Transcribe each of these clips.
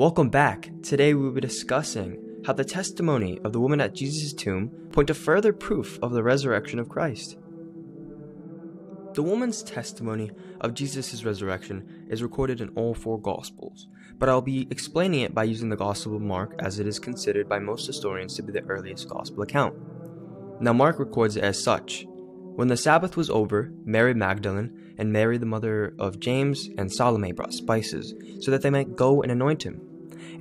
Welcome back. Today we will be discussing how the testimony of the woman at Jesus' tomb point to further proof of the resurrection of Christ. The woman's testimony of Jesus' resurrection is recorded in all four Gospels, but I'll be explaining it by using the Gospel of Mark as it is considered by most historians to be the earliest Gospel account. Now, Mark records it as such When the Sabbath was over, Mary Magdalene and Mary, the mother of James, and Salome brought spices so that they might go and anoint him.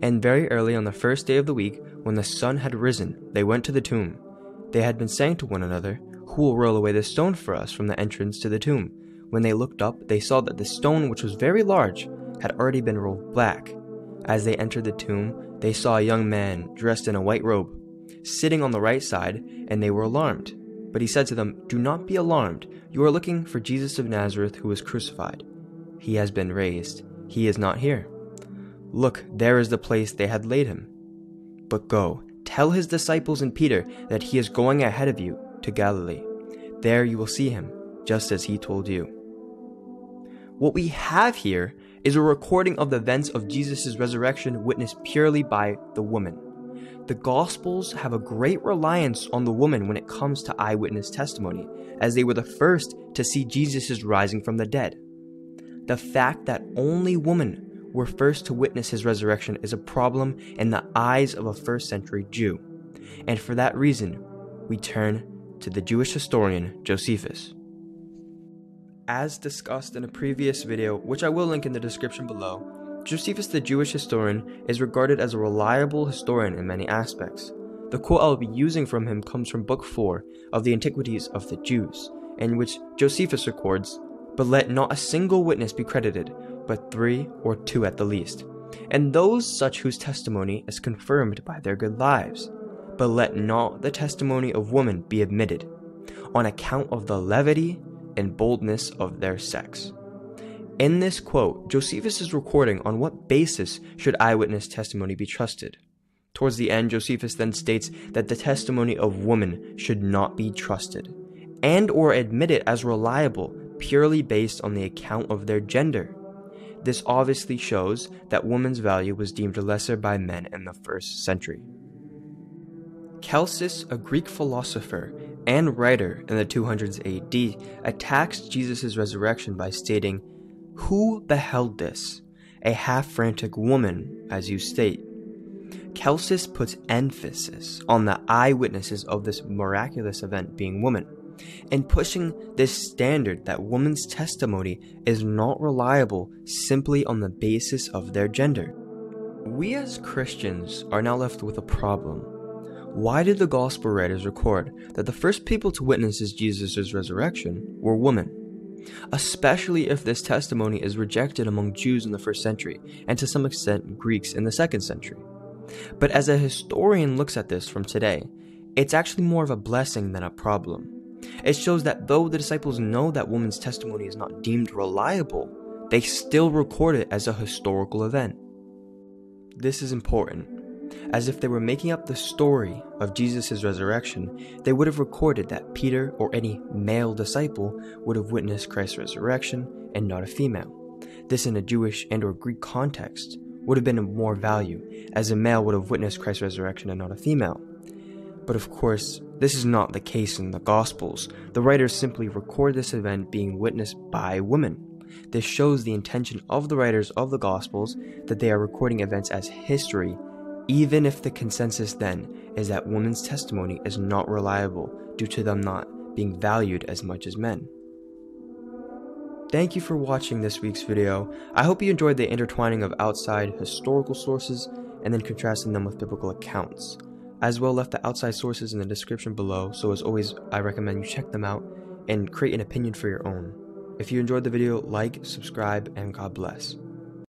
And very early on the first day of the week, when the sun had risen, they went to the tomb. They had been saying to one another, Who will roll away the stone for us from the entrance to the tomb? When they looked up, they saw that the stone, which was very large, had already been rolled back. As they entered the tomb, they saw a young man dressed in a white robe, sitting on the right side, and they were alarmed. But he said to them, Do not be alarmed. You are looking for Jesus of Nazareth who was crucified. He has been raised. He is not here. Look, there is the place they had laid him. But go, tell his disciples and Peter that he is going ahead of you to Galilee. There you will see him, just as he told you. What we have here is a recording of the events of Jesus' resurrection witnessed purely by the woman. The Gospels have a great reliance on the woman when it comes to eyewitness testimony, as they were the first to see Jesus' rising from the dead. The fact that only women were first to witness his resurrection is a problem in the eyes of a first century Jew. And for that reason, we turn to the Jewish historian Josephus. As discussed in a previous video, which I will link in the description below, Josephus the Jewish historian is regarded as a reliable historian in many aspects. The quote I will be using from him comes from Book 4 of the Antiquities of the Jews, in which Josephus records, But let not a single witness be credited, but three or two at the least, and those such whose testimony is confirmed by their good lives. But let not the testimony of women be admitted, on account of the levity and boldness of their sex. In this quote, Josephus is recording on what basis should eyewitness testimony be trusted. Towards the end, Josephus then states that the testimony of women should not be trusted and or admitted as reliable purely based on the account of their gender. This obviously shows that woman's value was deemed lesser by men in the first century. Celsus, a Greek philosopher and writer in the 200s AD, attacks Jesus' resurrection by stating, Who beheld this? A half frantic woman, as you state. Celsus puts emphasis on the eyewitnesses of this miraculous event being women and pushing this standard that women's testimony is not reliable simply on the basis of their gender. We as Christians are now left with a problem. Why did the gospel writers record that the first people to witness Jesus' resurrection were women? Especially if this testimony is rejected among Jews in the first century, and to some extent Greeks in the second century. But as a historian looks at this from today, it's actually more of a blessing than a problem. It shows that though the disciples know that woman's testimony is not deemed reliable, they still record it as a historical event. This is important, as if they were making up the story of Jesus' resurrection, they would have recorded that Peter or any male disciple would have witnessed Christ's resurrection and not a female. This in a Jewish and or Greek context would have been of more value, as a male would have witnessed Christ's resurrection and not a female. But of course, this is not the case in the Gospels. The writers simply record this event being witnessed by women. This shows the intention of the writers of the Gospels that they are recording events as history, even if the consensus then is that women's testimony is not reliable due to them not being valued as much as men. Thank you for watching this week's video. I hope you enjoyed the intertwining of outside historical sources and then contrasting them with biblical accounts as well left the outside sources in the description below, so as always, I recommend you check them out and create an opinion for your own. If you enjoyed the video, like, subscribe, and God bless.